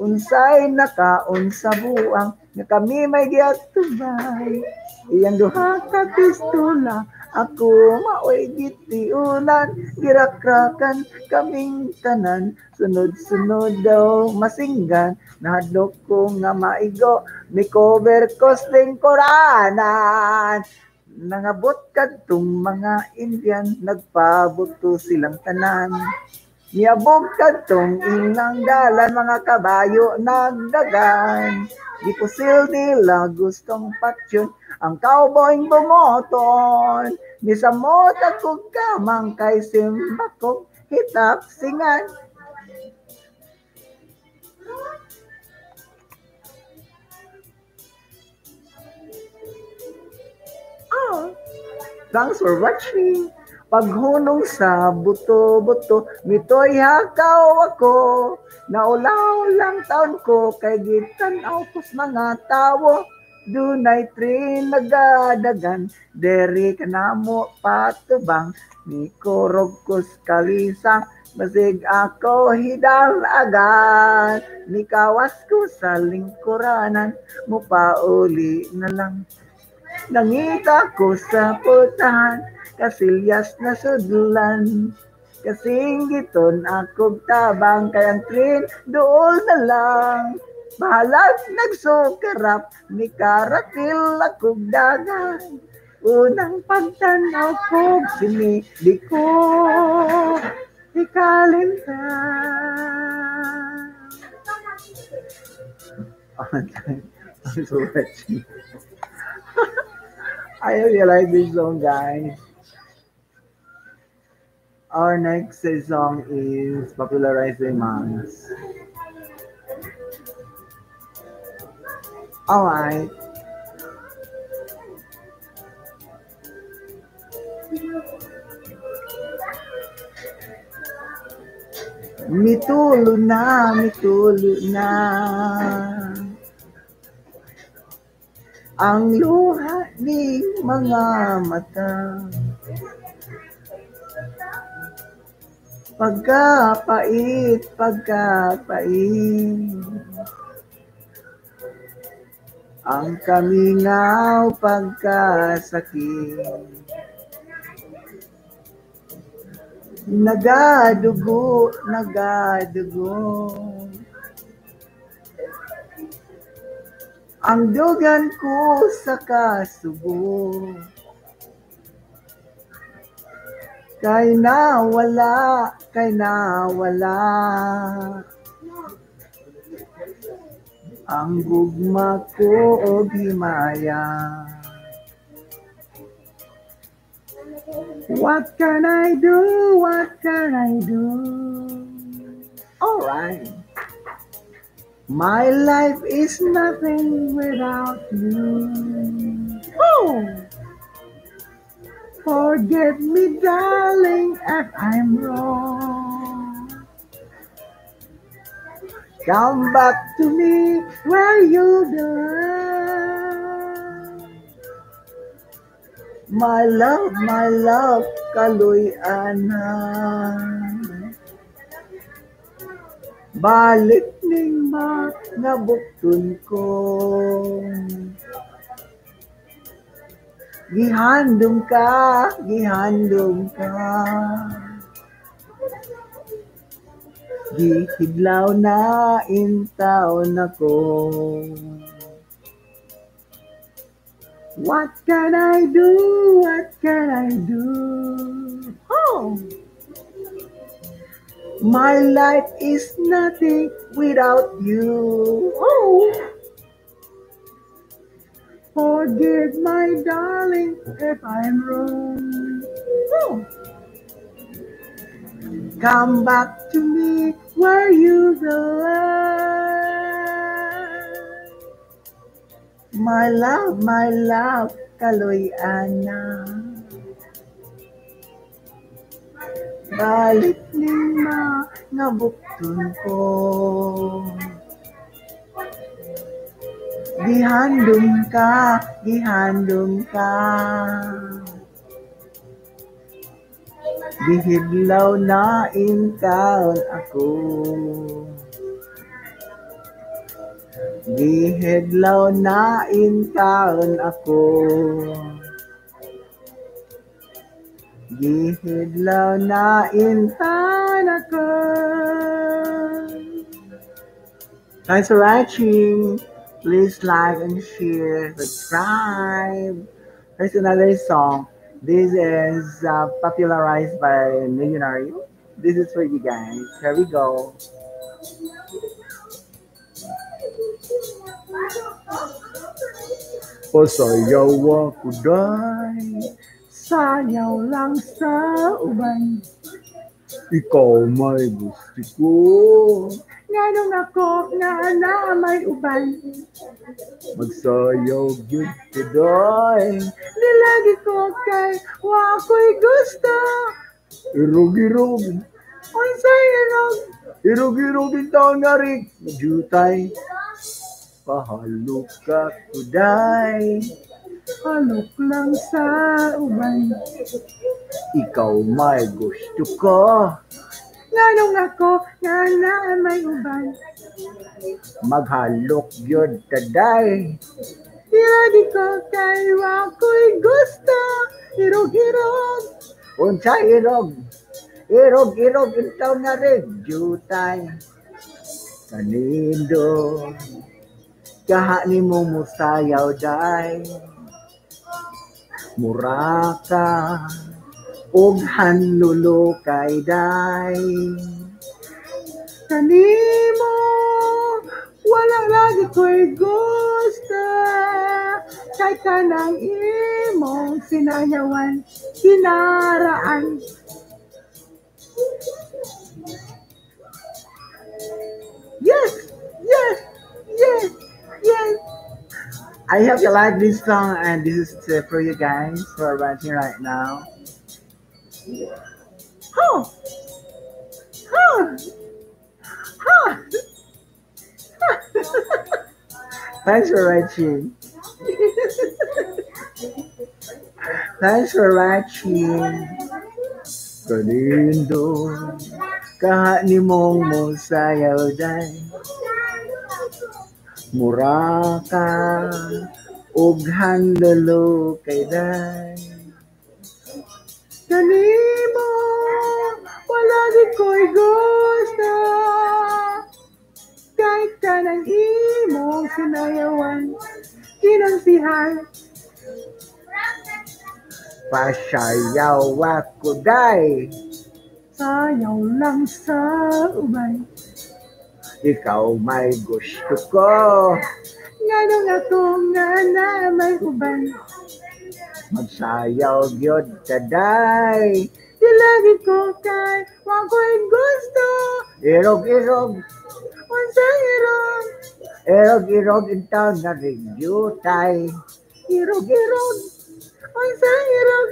Unsay nakaon sa buang nga kami may giatubay. Iyang duha ka pistula ako maoy gitiunan girakrakan kaming tanan sunod-sunod daw masinggan nahadlok ko nga maigo mi cover costing koranan nangabot kadtong mga Indian nagpabuto silang tanan. Niabog kadtong ilang dalan mga kabayo nagdagan. Gipusil nila gustong patyon ang cowboy bumoton. Ni samot ako kamang kay simbakog hitap singan thanks for watching. Paghunong sa buto-buto, mito'y hakaw ako. Naulaw lang taon ko, kay gitanaw kos mga tawo. Dunay train nagadagan, deri ka na mo patubang, ni korog kus kalisang, Masig ako hidal agad, ni kawas ko sa lingkuranan, mo pauli na lang. Nangita ko sa putahan, kasilyas na sudlan. Kasing giton akog tabang kayang train dool na lang. Bahalag nagsukarap, ni karatil akog dagan. Unang pagtanaw ko, sini di ko ikalinta. I'm so watching. I hope you like this song, guys. Our next song is popularized by Mans. Alright. Mitulo na, mitulo na. Ang luha ni mga mata. Pagkapait, pagkapait. Ang kamingaw pagkasakit. Nagadugo, nagadugo. Ang dugan ko sa kasubo. Kay nawala, kay nawala. Ang gugma ko o himaya. What can I do? What can I do? All right. My life is nothing without you. Oh! Forgive me, darling, if I'm wrong. Come back to me where you belong. My love, my love, kaluy-ana. Balik ning ma nga buktun ko. Gihandom ka, gihandom ka. Gihidlaw na intaw na ko. What can I do? What can I do? Oh! My life is nothing without you. Oh! Forgive my darling if I'm wrong. Oh! Come back to me where you belong. My love, my love, kaloy-ana. Balik nga buktun ko. Gihandom ka, gihandom ka. Gihidlaw na inkaon ako. Gihidlaw na inkaon ako. Gihidlaw na intan ako. Thanks for watching. Please like and share, subscribe. Here's another song. This is uh, popularized by Millionario. This is for you guys. Here we go. Pasayaw ako day, sayaw lang sa ubay. Ikaw may gusto ko. Nganong ako na na may ubay. Magsayaw gyud ko day. Di lagi ko kay wa ko'y gusto. Irog-irog. Unsay irog? Irog-irog taon nga rin. Majutay. Pahalok ka kuday. Halok lang sa ubay. Ikaw may gusto ko. Nganong ako nga na may ubay. Maghalok yun taday. Di ko kay wa ko'y gusto. Irog-irog. Unsa irog? Irog-irog itaw na rin. Jutay. Kanindo. Kaha ni mo musayaw day. Muraka. Og hanlulo kay day. Kanimo. Wala lagi ko'y gusto. Kay kanang imong sinayawan. Kinaraan. Yes! Yes! Yes! Yes! I hope you like this song, and this is uh, for you guys who are watching right now. Oh, oh, oh. Thanks for watching. Thanks for watching. Kalindo, kaha ni mong mo sayaw day. Mura ka, ug handalo kay day. Kanimo, wala di ko'y gusto. Kahit ka ng imong sinayawan, kinansihan. Pasayaw ako day. Sayaw lang sa ubay. Ikaw may gusto ko. Ganong akong nanamay ko ba? Magsayaw yun taday. Dilagin ko kay wako'y gusto. Irog-irog. Unsang irog. Irog-irog in town na rin yutay. Irog-irog. Unsang irog.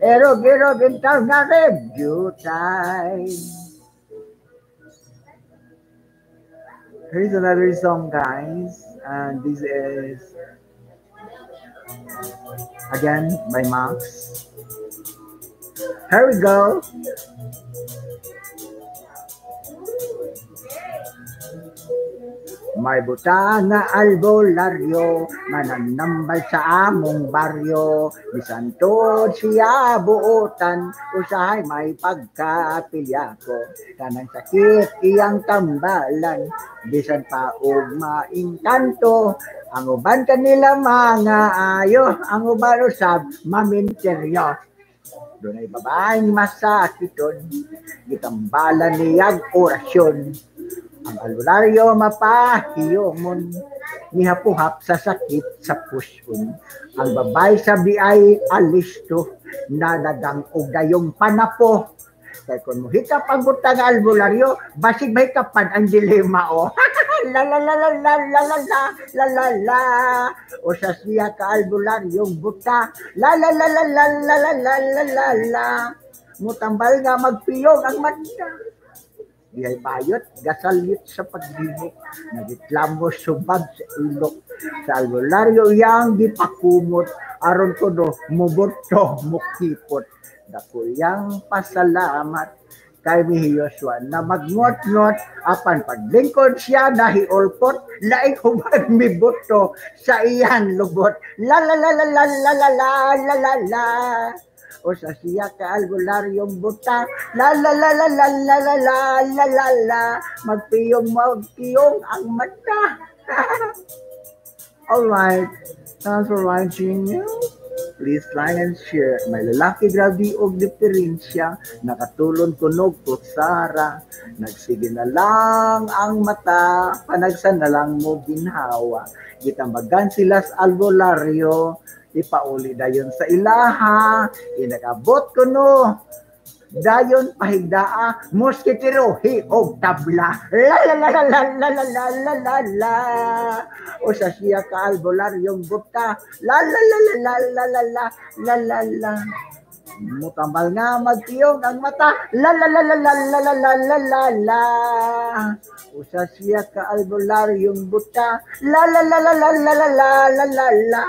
Irog-irog in town na rin yutay. Here's another song, guys, and this is again by Max. Here we go. May buta nga albularyo mananambal sa among baryo. Bisan tod siya buotan usahay may pagkapilya ko. Kanang sakit iyang tambalan bisan pa og maingkanto ang uban kanila mga ayo ang uban usab maminteryo. Dunay babaeng masakiton gitambalan niyag orasyon ang albularyo mapahiyomon nihapuhap sa sakit sa puson. Ang babay sa biay alisto na nagang og dayong panapo. Kaya kung mo hikap ang albularyo, basig may kapan ang dilema o. la la la la la la la la la la o sa siya ka albularyong buta la la la la la la la la la la mutambal nga magpiyog ang mata Diyay bayot, gasalit sa paglibok, nagitlamo subag sa ilok. Sa albularyo yang gipakumot, aron ko do, muboto, mukipot. Dako yang pasalamat kay mi Joshua na magngot-ngot apan paglingkod siya nahiolpot laing hubad mi buto sa iyang lubot la la la la la la la la la la o sa siya ka albularyong buta la la la la la la la la la la la magpiyong magpiyong ang mata alright thanks for watching Please like and share. May lalaki grabe og diferensya. Nakatulon kunog kutsara. Nagsige na lang ang mata. Panagsan na lang mo ginhawa. Gitambagan sila sa albularyo. Ipauli dayon sa ilaha. Inagabot ko no. Dayon pahigdaa, moskitero, hi og tabla. La la la la la la la la la la. O sa siya ka albularyong buta. La la la la la la la la la la la. Mutambal nga magtiyong ang mata. La la la la la la la la la la la. Siya ka albularyong buta. La la la la la la la la la la la.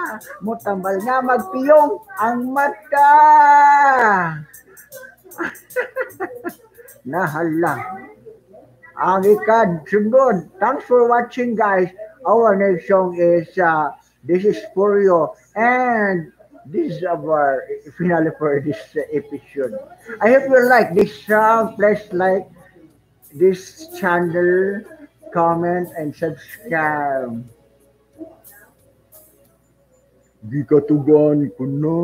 Mutambal nga magtiyong ang mata. Nahala. Ang ikad sunod. Thanks for watching guys. Our next song is uh, This is for you. And this is our finale for this uh, episode. I hope you like this song. Please like this channel, comment, and subscribe. Di katugan ko na.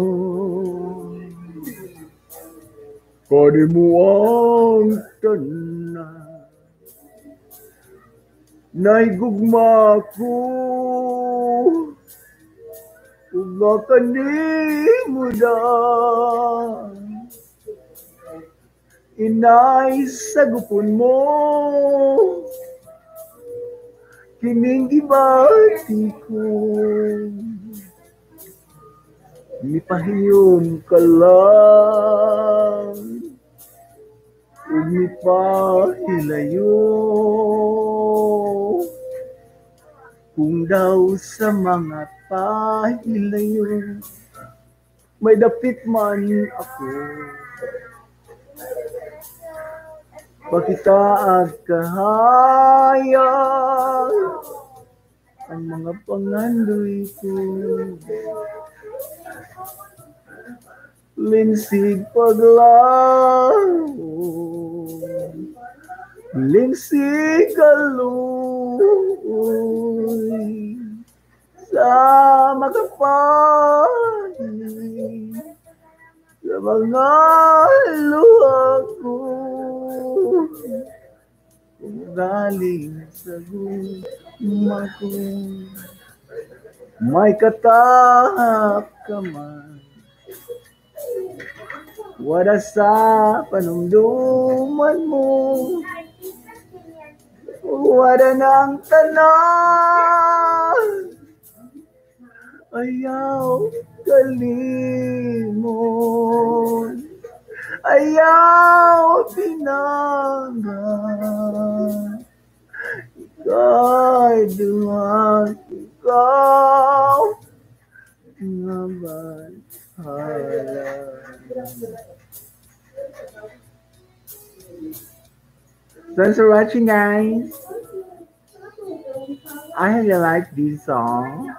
Kani mo ang tanan. Naigugma ko. Uga kanimo na. Inay sa gupon mo. kining gibati ko Mipahiyon ka lang ug mipahilayo kung daw sa mga pahilayo may dapit man ako. Pakita at kahaya ang mga pangandoy ko. Linsig paglaw, linsig kaluoy, sa makapahi, sa mga luha ko. Kung galing sa guma ko, may katahap ka man. Wala sa panumduman mo, wala ng tanan. Ayaw kalimon, ayaw pinangan. Ika'y duwag, ikaw, bahala. Thanks for watching, guys. I you like this song.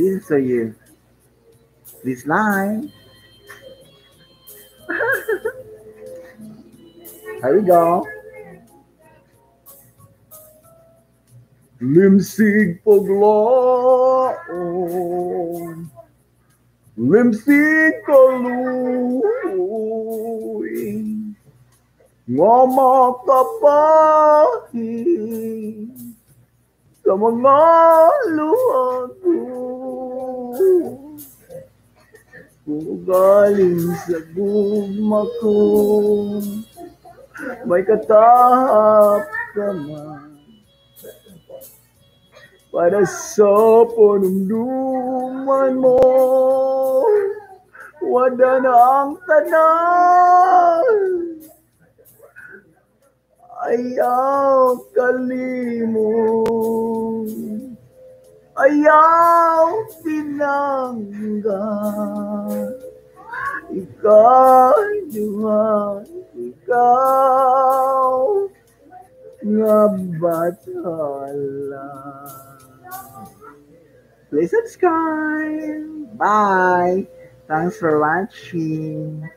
This is for you. This line. Here we go. Limsig paglaon Limsig kaluoy Nga makapahi Sa mga luha ko Kung galing sa gugma ko May katahap ka man para sa panumduman mo. Wala na ang tanan ayaw kalimon ayaw pinangga ikaw duha ikaw nga batala Please subscribe. Bye. Thanks for watching.